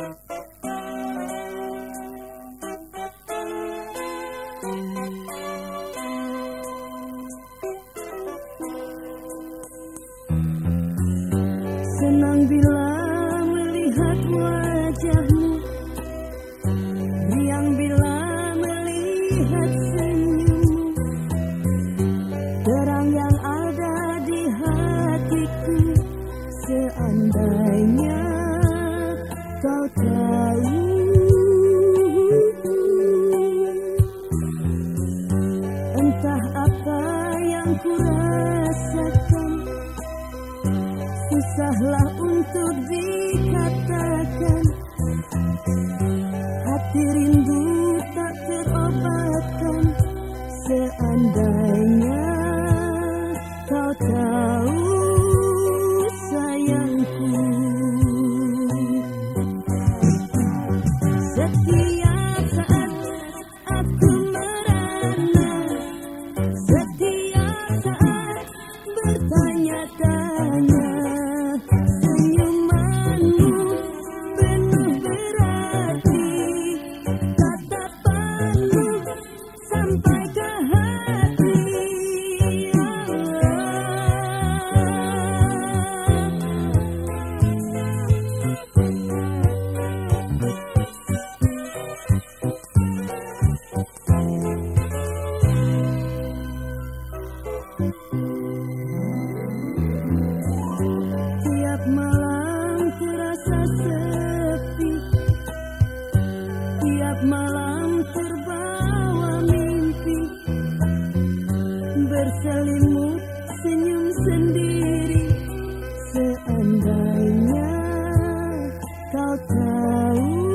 Senang bila melihat wajahmu. Riang bila melihat senyummu. Terang yang ada di hatiku. Seandainya kau tahu. Entah apa yang ku rasakan Susahlah untuk dikatakan. Hati rindu tak terobatkan Seandainya Tiap malam terasa sepi. Tiap malam terbawa mimpi. Berselimut senyum sendiri. Seandainya kau tahu